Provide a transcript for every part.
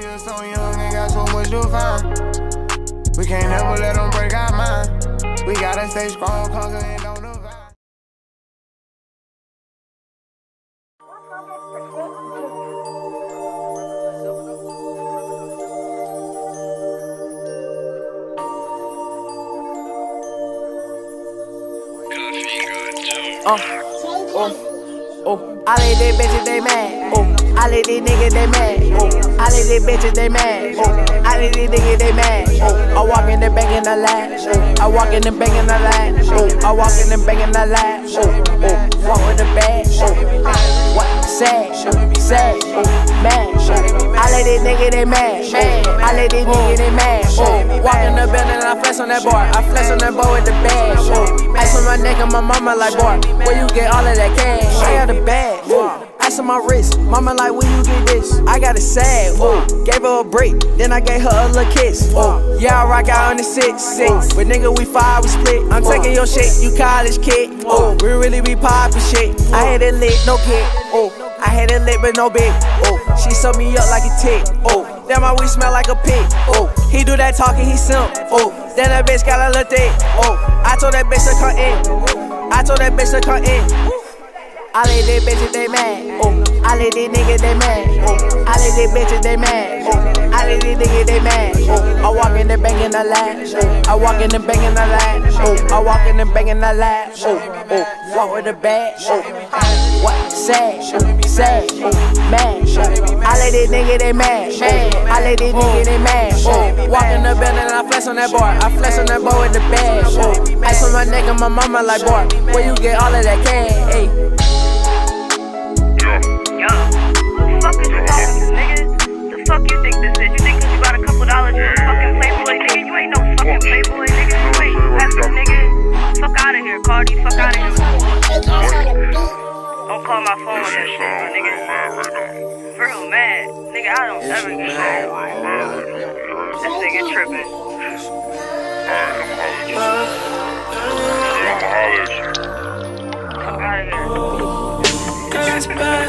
so young and got so much to find. We can't never let them break our mind. We gotta stay strong, conquer, and don't divide. Uh, oh, oh, all of these bitches they mad. Oh, all of these niggas they mad. Oh, all of these bitches they mad. Oh, all of these niggas they mad. Oh, I walk in the bank in the lab. Oh, I walk in the bank in the lab. Oh, I walk in the bank in the lab. Oh, oh, walk with the bag. Oh, what sad? Sad, mad. All of these niggas they mad. Oh, all of these niggas they mad. Oh, walk in the building and I flex on that board. I flex on that board with the bag. Oh, ice on my neck and my mama like boy. Where you get all of that cash? I got the bag. My wrist. Mama like, where you get this? I got it sad. Ooh. Gave her a break. Then I gave her a little kiss. Ooh. Yeah, I rock out on the six. six. But nigga, we five, we split. I'm taking your shit, you college kid. Ooh. We really be poppin' shit. I had it lit, no kid. Ooh. I had it lit, but no big. Ooh. She sewed me up like a tick. Ooh. Damn, my weed smell like a pig. Ooh. He do that talking, he simp. Ooh. Then that bitch got a little dick. Ooh. I told that bitch to come in. I told that bitch to come in. All of these bitches they mad. Oh, all of these niggas they mad. Oh, all of these bitches they mad. Oh, all of these niggas they mad. Oh, I walk in the bank in the lab. Oh, I walk in the bank in the lab. Oh, I walk in the bank in the lab. Oh, oh, walk with the bag. Oh, what sad? Oh, sad. Oh, mad. All of these niggas they mad. Mad. All of these niggas they mad. Oh, walk in the building and I flex on that board. I flex on that board with the bag. Oh, ice on my neck and my mama like boy. Where you get all of that cash? Hey. Fuck you think this is? You think 'cause you got a couple dollars you're a fucking playboy, nigga? You ain't no fucking playboy, nigga. You ain't nothing, nigga. Fuck out of here, Cardi. Fuck out of here. Don't call my phone with that shit, my nigga. Real mad, nigga. I don't ever get mad. This nigga tripping. Fuck out of here.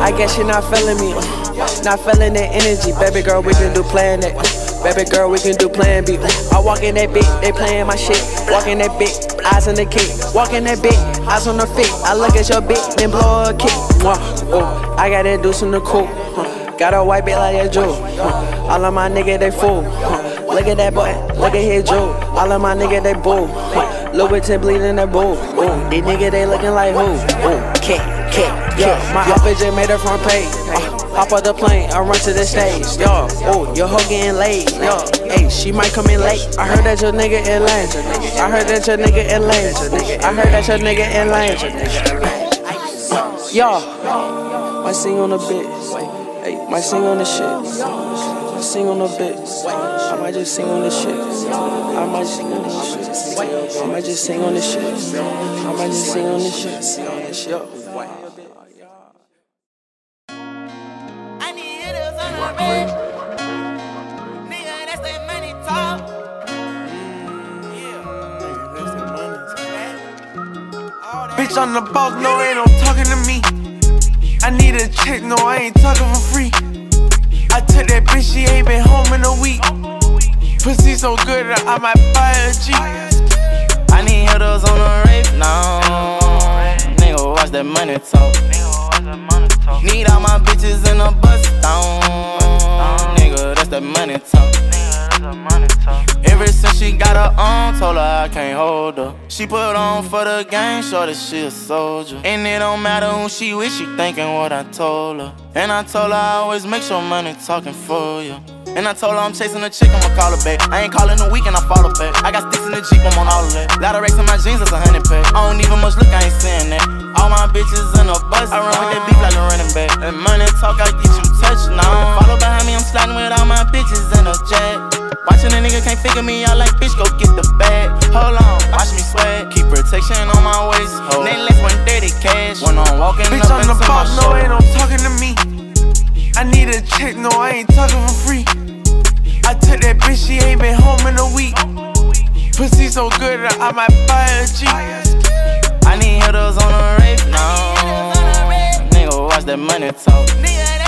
I guess you're not feeling me. Not feeling that energy. Baby girl, we can do plan that. Baby girl, we can do plan B. I walk in that bit, they playing my shit. Walk in that bit, eyes on the kick. Walk in that bit, eyes on the feet. I look at your bit, then blow a kick. Oh, I gotta do some to cool. Huh. Got a white bit like a Jew. Huh. All of my niggas, they fool. Look at that boy, look at his Jew. All of my niggas, they bull. Louboutin bleeding that bull. Ooh, these niggas, they looking like who? Ooh, cat, yeah. My outfit just made her front page. Uh, hop off the plane, I run to the stage. Yo, oh, your hoe getting laid. Yo, hey, she might come in late. I heard that your nigga in lane. I heard that your nigga in lane. I heard that your nigga in lane. Yo, might sing on the bit. Hey, might sing on the shit. Might sing on the bit. I might just sing on the shit. I might just sing on the shit. I might just sing on the shit. I might just sing on the shit. Yo. I need hitters on the red. Nigga, that's that money talk. Bitch, I'm the boss, no, ain't no talking to me. I need a check, no, I ain't talking for free. I took that bitch, she ain't been home in a week. Pussy so good that I might buy a Jeep. I need hitters on the race now. Nigga, watch that money talk. Need all my bitches in a bus down. Nigga, that's that money talk. Ever since she got her on, told her I can't hold her. She put on for the game, that she a soldier. And it don't matter who she with, she thinking what I told her. And I told her I always make sure money talking for you. And I told her I'm chasing a chick, I'ma call her back. I ain't calling a week and I follow back. I got sticks in the Jeep, I'm on all of that. Lot of racks in my jeans, that's a hundred pack. I don't even much look, I ain't saying that. All my bitches in a bus, I run with that beef like a running back. And money talk, I get you touched now. Follow behind me, I'm sliding with all my bitches in a jet. Watching a nigga can't figure me out like bitch, go get the bag. Hold on, watch me sweat. Keep protection on my waist. Nameless one dirty cash. When I'm walking Bitch up on the boss, no, ain't no talking to me. I need a check, no, I ain't talking for free. I took that bitch, she ain't been home in a week. Pussy so good, I might buy a G. I need hitters on the race now. Nigga, watch that money talk.